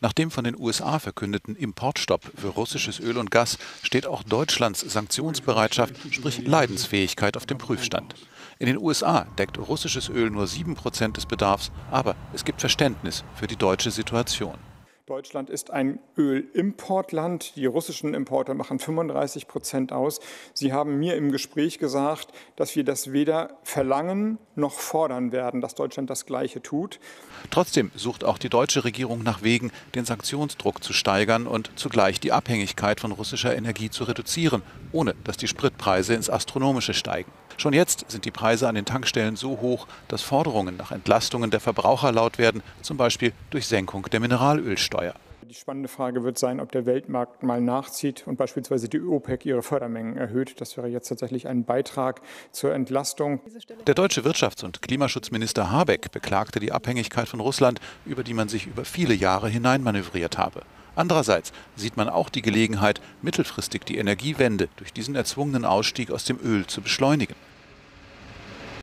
Nach dem von den USA verkündeten Importstopp für russisches Öl und Gas steht auch Deutschlands Sanktionsbereitschaft, sprich Leidensfähigkeit, auf dem Prüfstand. In den USA deckt russisches Öl nur 7 Prozent des Bedarfs, aber es gibt Verständnis für die deutsche Situation. Deutschland ist ein Ölimportland. Die russischen Importe machen 35 Prozent aus. Sie haben mir im Gespräch gesagt, dass wir das weder verlangen noch fordern werden, dass Deutschland das Gleiche tut. Trotzdem sucht auch die deutsche Regierung nach Wegen, den Sanktionsdruck zu steigern und zugleich die Abhängigkeit von russischer Energie zu reduzieren, ohne dass die Spritpreise ins Astronomische steigen. Schon jetzt sind die Preise an den Tankstellen so hoch, dass Forderungen nach Entlastungen der Verbraucher laut werden, zum Beispiel durch Senkung der Mineralölsteuer. Die spannende Frage wird sein, ob der Weltmarkt mal nachzieht und beispielsweise die OPEC ihre Fördermengen erhöht. Das wäre jetzt tatsächlich ein Beitrag zur Entlastung. Der deutsche Wirtschafts- und Klimaschutzminister Habeck beklagte die Abhängigkeit von Russland, über die man sich über viele Jahre hineinmanövriert habe. Andererseits sieht man auch die Gelegenheit, mittelfristig die Energiewende durch diesen erzwungenen Ausstieg aus dem Öl zu beschleunigen.